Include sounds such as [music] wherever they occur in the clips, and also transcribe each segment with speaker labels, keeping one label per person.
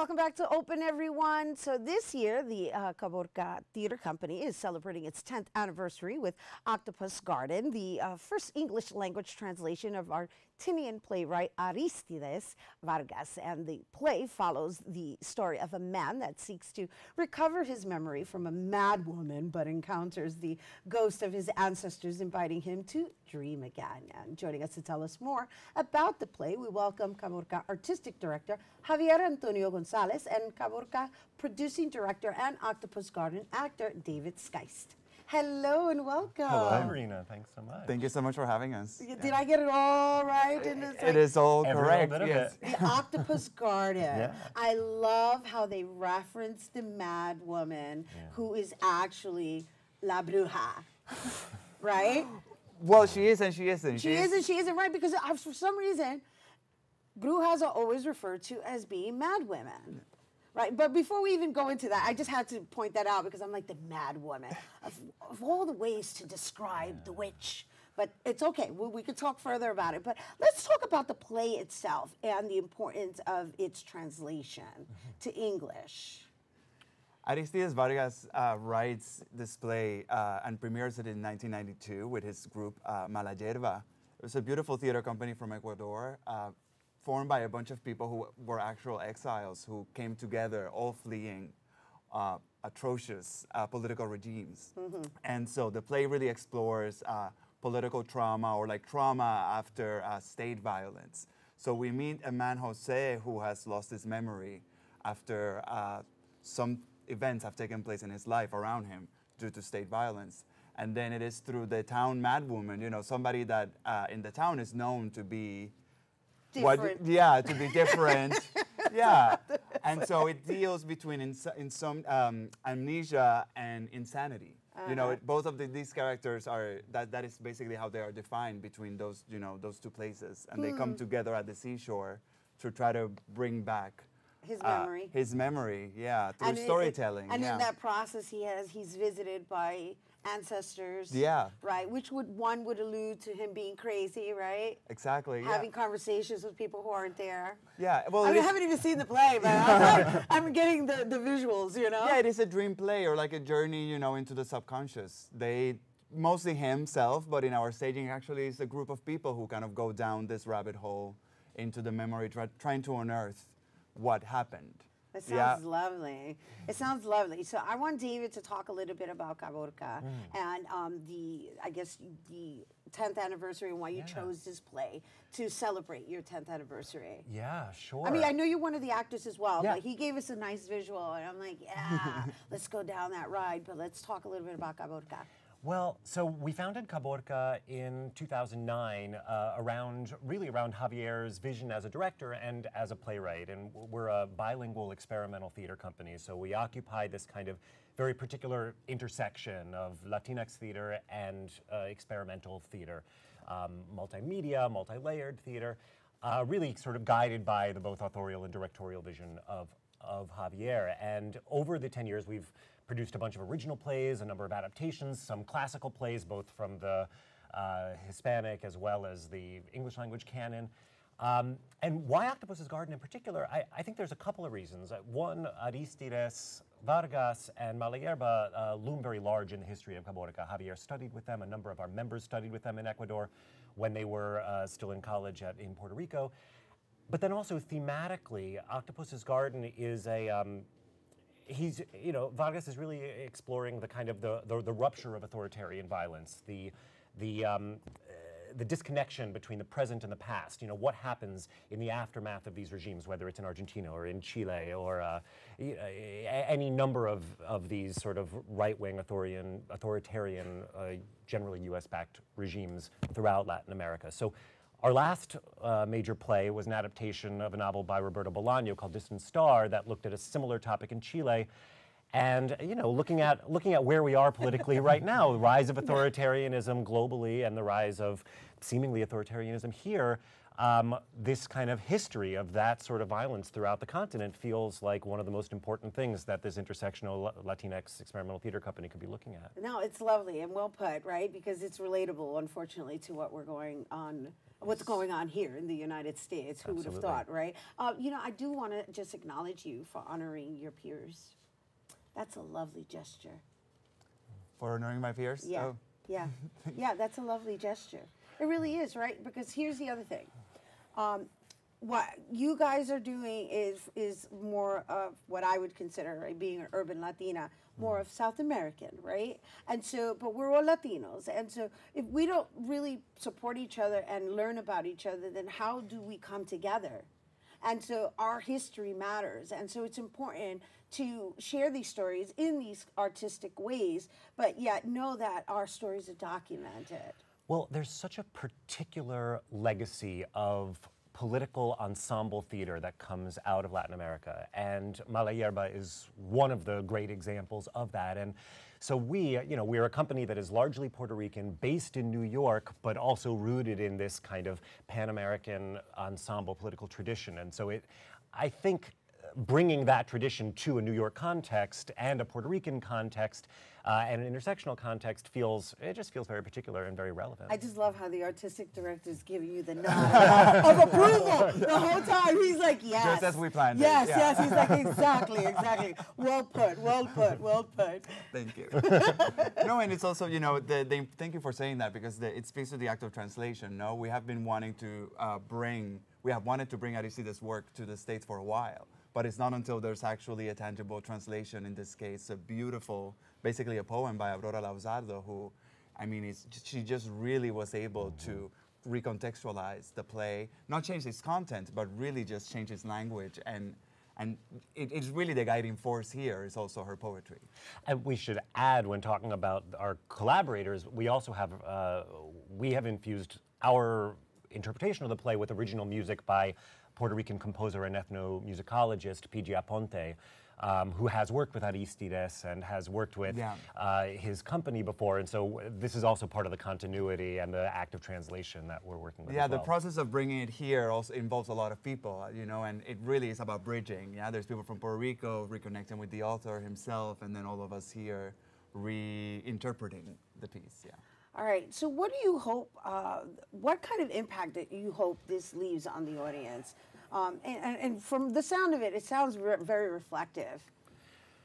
Speaker 1: welcome back to Open, everyone. So this year, the uh, Caborca Theater Company is celebrating its 10th anniversary with Octopus Garden, the uh, first English language translation of Argentinian playwright Aristides Vargas. And the play follows the story of a man that seeks to recover his memory from a mad woman, but encounters the ghost of his ancestors, inviting him to dream again. And joining us to tell us more about the play, we welcome Caborca Artistic Director Javier Antonio Gonzalez and Caborca Producing Director and Octopus Garden actor David Skeist. Hello and welcome.
Speaker 2: Hello, Marina. Thanks so much.
Speaker 3: Thank you so much for having us.
Speaker 1: Did yeah. I get it all right?
Speaker 3: In this, it is all
Speaker 2: Every
Speaker 3: correct.
Speaker 2: Yes.
Speaker 1: The Octopus [laughs] Garden. Yeah. I love how they reference the mad woman yeah. who is actually La Bruja, right? [gasps]
Speaker 3: Well, she is and she isn't.
Speaker 1: She, she is and she isn't, right? Because uh, for some reason, brujas are always referred to as being mad women. Right, but before we even go into that, I just had to point that out because I'm like the mad woman [laughs] of, of all the ways to describe the witch. But it's okay. We, we could talk further about it. But let's talk about the play itself and the importance of its translation mm -hmm. to English.
Speaker 3: Aristides Vargas uh, writes this play uh, and premieres it in 1992 with his group uh, Mala Yerba. It was a beautiful theater company from Ecuador, uh, formed by a bunch of people who were actual exiles who came together, all fleeing uh, atrocious uh, political regimes. Mm -hmm. And so the play really explores political trauma or like trauma after state violence. So we meet a man, Jose, who has lost his memory after some events have taken place in his life around him due to state violence. And then it is through the town madwoman, you know, somebody that uh, in the town is known to be
Speaker 1: different.
Speaker 3: What, yeah, to be different. [laughs] yeah. And so it deals between in, in some um, amnesia and insanity. Uh -huh. You know, uh-huh. it, both of the, these characters are that that is basically how they are defined between those you know those two places, and they come hmm. together at the seashore to try to bring back
Speaker 1: his uh, memory.
Speaker 3: Uh, his memory, yeah, through and storytelling.
Speaker 1: It, and
Speaker 3: yeah.
Speaker 1: in that process, he has he's visited by ancestors.
Speaker 3: Yeah.
Speaker 1: Right, which would one would allude to him being crazy, right?
Speaker 3: Exactly.
Speaker 1: Having
Speaker 3: yeah.
Speaker 1: conversations with people who aren't there.
Speaker 3: Yeah. Well,
Speaker 1: I, mean, I haven't even seen the play, but I'm, [laughs] I'm, getting the, the visuals. You know.
Speaker 3: Yeah, it is a dream play or like a journey, you know, into the subconscious. They mostly himself, but in our staging, actually, it's a group of people who kind of go down this rabbit hole into the memory, try, trying to unearth what happened.
Speaker 1: It sounds yeah. lovely. It sounds lovely. So I want David to talk a little bit about Caborca mm. and um, the, I guess, the 10th anniversary and why you yeah. chose this play to celebrate your 10th anniversary.
Speaker 2: Yeah, sure.
Speaker 1: I mean, I know you're one of the actors as well, yeah. but he gave us a nice visual, and I'm like, yeah, [laughs] let's go down that ride, but let's talk a little bit about Caborca.
Speaker 2: Well, so we founded Caborca in 2009 uh, around, really around Javier's vision as a director and as a playwright. And we're a bilingual experimental theater company. So we occupy this kind of very particular intersection of Latinx theater and uh, experimental theater, um, multimedia, multi-layered theater, uh, really sort of guided by the both authorial and directorial vision of, of Javier. And over the 10 years, we've produced a bunch of original plays, a number of adaptations, some classical plays, both from the uh, Hispanic as well as the English language canon. Um, and why Octopus's Garden in particular, I, I, think there's a couple of reasons. Uh, one, Aristides Vargas and Mala Yerba uh, loom very large in the history of Caborca. Javier studied with them, a number of our members studied with them in Ecuador when they were uh, still in college at, in Puerto Rico. But then also thematically, Octopus's Garden is a, um, he's, you know, Vargas is really exploring the kind of the, the, the rupture of authoritarian violence, the, the, um, uh, the disconnection between the present and the past. You know, what happens in the aftermath of these regimes, whether it's in Argentina or in Chile or uh, any number of, of these sort of right-wing authoritarian, authoritarian uh, generally U.S.-backed regimes throughout Latin America. So our last uh, major play was an adaptation of a novel by Roberto Bolaño called Distant Star that looked at a similar topic in Chile. And you know, looking at looking at where we are politically right now, the rise of authoritarianism globally and the rise of seemingly authoritarianism here, um, this kind of history of that sort of violence throughout the continent feels like one of the most important things that this intersectional Latinx experimental theater company could be looking at.
Speaker 1: No, it's lovely and well put, right? Because it's relatable, unfortunately, to what we're going on what's going on here in the United States. Who would have thought, right? Uh, you know, I do want to just acknowledge you for honoring your peers. That's a lovely gesture.
Speaker 3: For honoring my peers.
Speaker 1: Yeah.
Speaker 3: Oh.
Speaker 1: Yeah. [laughs] yeah, that's a lovely gesture. It really is, right? Because here's the other thing. Um, what you guys are doing is is more of what I would consider being an urban Latina, more of South American, right? And so, but we're all Latinos, and so if we don't really support each other and learn about each other, then how do we come together? And so our history matters. And so it's important to share these stories in these artistic ways, but yet know that our stories are documented.
Speaker 2: Well, there's such a particular legacy of political ensemble theater that comes out of Latin America, and Mala Yerba is one of the great examples of that. And so we, you know, we're a company that is largely Puerto Rican, based in New York, but also rooted in this kind of Pan-American ensemble political tradition. And so it, I think, bringing that tradition to a New York context and a Puerto Rican context uh, and an intersectional context feels it just feels very particular and very relevant.
Speaker 1: I just love how the artistic director is giving you the [laughs] nod of approval the whole time. He's like, yes.
Speaker 3: as we planned it,
Speaker 1: Yes,
Speaker 3: yeah.
Speaker 1: yes. He's like, [laughs] exactly, exactly. Well put, well put, well put.
Speaker 3: Thank you. [laughs] no, and it's also, you know, the, the, thank you for saying that because the, it speaks to the act of translation. No, we have been wanting to uh, bring, we have wanted to bring Aristides' work to the States for a while, but it's not until there's actually a tangible translation, in this case, a beautiful, basically a poem by Aurora Lauzardo, who, I mean, she just really was able to recontextualize the play, not change its content, but really just change its language and and it, it's really the guiding force here is also her poetry.
Speaker 2: And we should add, when talking about our collaborators, we also have uh, we have infused our interpretation of the play with original music by Puerto Rican composer and ethnomusicologist P.G. Aponte, um, who has worked with Aristides and has worked with
Speaker 3: Yeah.
Speaker 2: uh, his company before. And so this is also part of the continuity and the act of translation that we're working with.
Speaker 3: Yeah,
Speaker 2: as
Speaker 3: the process of bringing it here also involves a lot of people, uh, you know, and it really is about bridging. Yeah, there's people from Puerto Rico reconnecting with the author himself, and then all of us here reinterpreting the piece. Yeah.
Speaker 1: All right. So, what do you hope? Uh, what kind of impact do you hope this leaves on the audience? Um, and, and, and from the sound of it, it sounds re- very reflective.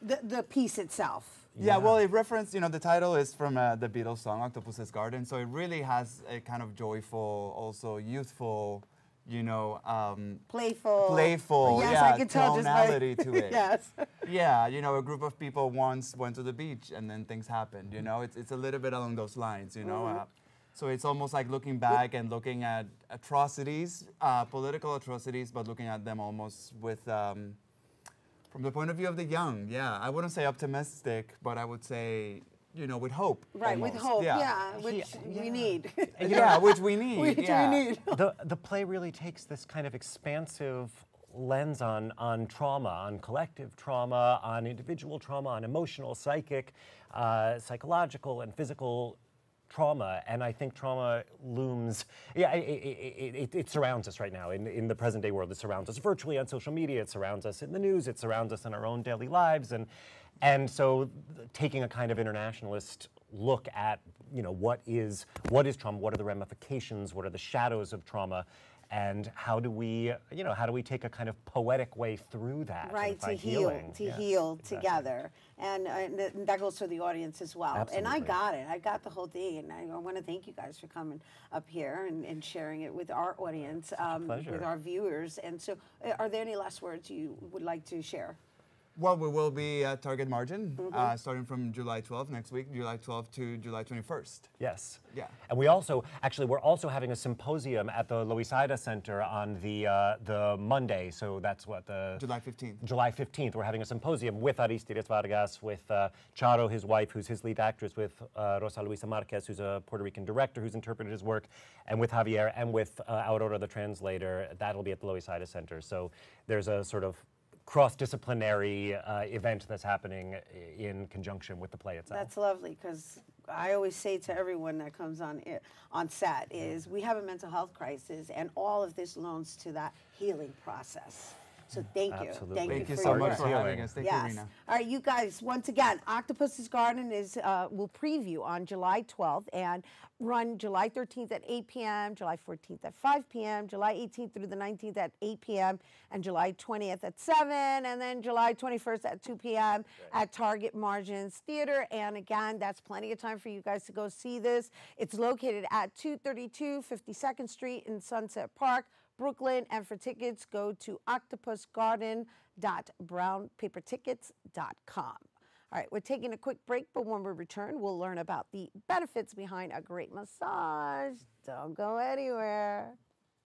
Speaker 1: The the piece itself.
Speaker 3: Yeah, well, it referenced, you know, the title is from uh, the Beatles song, Octopus's Garden. So it really has a kind of joyful, also youthful, you know, um,
Speaker 1: Playful.
Speaker 3: playful,
Speaker 1: Yes,
Speaker 3: yeah,
Speaker 1: I can tell just by-
Speaker 3: tonality to [laughs] it.
Speaker 1: yes.
Speaker 3: yeah, you know, a group of people once went to the beach and then things happened, you know? It's, it's a little bit along those lines, you know? Uh, so it's almost like looking back and looking at atrocities, uh, political atrocities, but looking at them almost with, um, from the point of view of the young, yeah. I wouldn't say optimistic, but I would say, you know, with hope.
Speaker 1: Right, with
Speaker 3: almost.
Speaker 1: hope. Yeah, which
Speaker 2: Yeah.
Speaker 1: we need. [laughs]
Speaker 3: yeah, which we need. [laughs]
Speaker 1: which
Speaker 3: yeah.
Speaker 1: we need.
Speaker 2: the the play really takes this kind of expansive lens on on trauma, on collective trauma, on individual trauma, on emotional, psychic, uh, psychological, and physical trauma. And I think trauma looms. Yeah, it, it, it, it surrounds us right now in in the present day world. It surrounds us virtually on social media. It surrounds us in the news. It surrounds us in our own daily lives. And and so taking a kind of internationalist look at you know what is what is trauma what are the ramifications what are the shadows of trauma and how do we you know how do we take a kind of poetic way through that
Speaker 1: right to heal
Speaker 2: healing?
Speaker 1: to
Speaker 2: Yes,
Speaker 1: heal
Speaker 2: exactly.
Speaker 1: together and, uh, and that goes for the audience as well. Absolutely. and i got it. I got the whole thing. And i, I want to thank you guys for coming up here and, and sharing it with our audience um, with our viewers. And so uh, are there any last words you would like to share
Speaker 3: Well, we will be at Target Margin
Speaker 1: Mm-hmm.
Speaker 3: uh, starting from July 12th next week, July 12th to July 21st.
Speaker 2: Yes.
Speaker 3: Yeah.
Speaker 2: And we also, actually, we're also having a symposium at the Loisaida Center on the uh, the Monday. So that's what the
Speaker 3: July 15th.
Speaker 2: July 15th. We're having a symposium with Aristides Vargas, with uh, Charo, his wife, who's his lead actress, with uh, Rosa Luisa Marquez, who's a Puerto Rican director who's interpreted his work, and with Javier, and with uh, Aurora, the translator. That'll be at the Loisaida Center. So there's a sort of cross-disciplinary uh, event that's happening in conjunction with the play itself.
Speaker 1: That's lovely because I always say to everyone that comes on i- on set is we have a mental health crisis and all of this loans to that healing process. So thank you.
Speaker 2: Absolutely.
Speaker 1: Thank,
Speaker 3: Thank
Speaker 1: you
Speaker 3: you so much
Speaker 1: work.
Speaker 3: for having us. Thank
Speaker 1: yes.
Speaker 3: you, Rhina.
Speaker 1: All right, you guys. Once again, Octopus's Garden is uh, will preview on July 12th and run July 13th at 8 p.m., July 14th at 5 p.m., July 18th through the 19th at 8 p.m., and July 20th at 7, and then July 21st at 2 p.m. at Target Margins Theater. And again, that's plenty of time for you guys to go see this. It's located at 232 52nd Street in Sunset Park. Brooklyn. And for tickets, go to octopusgarden.brownpapertickets.com. All right, we're taking a quick break, but when we return, we'll learn about the benefits behind a great massage. Don't go anywhere.